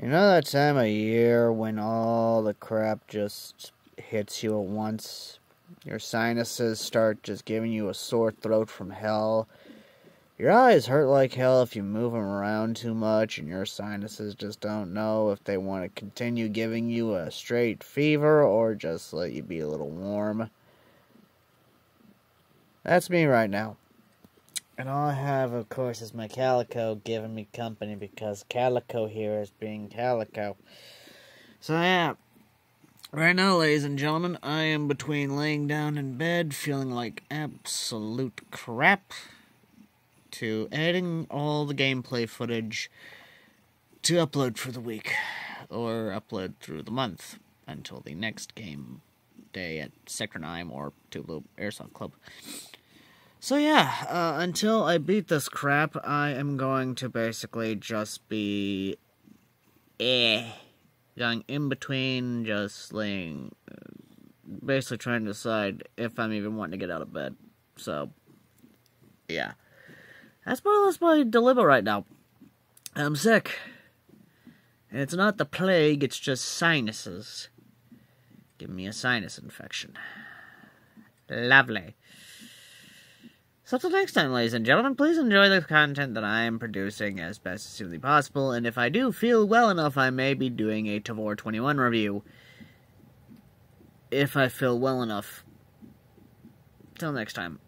You know that time of year when all the crap just hits you at once? Your sinuses start just giving you a sore throat from hell. Your eyes hurt like hell if you move them around too much, and your sinuses just don't know if they want to continue giving you a straight fever or just let you be a little warm. That's me right now. And all I have, of course, is my calico giving me company because calico here is being calico. So, yeah. Right now, ladies and gentlemen, I am between laying down in bed feeling like absolute crap to editing all the gameplay footage to upload for the week or upload through the month until the next game day at Sector 9 or Tulu Airsoft Club. So yeah, uh, until I beat this crap, I am going to basically just be eh, going in between, just laying, basically trying to decide if I'm even wanting to get out of bed. So, yeah, that's more or less my dilemma right now. I'm sick, and it's not the plague; it's just sinuses. Give me a sinus infection. Lovely. So until next time, ladies and gentlemen, please enjoy the content that I am producing as best as humanly possible, and if I do feel well enough, I may be doing a Tavor 21 review. If I feel well enough. Till next time.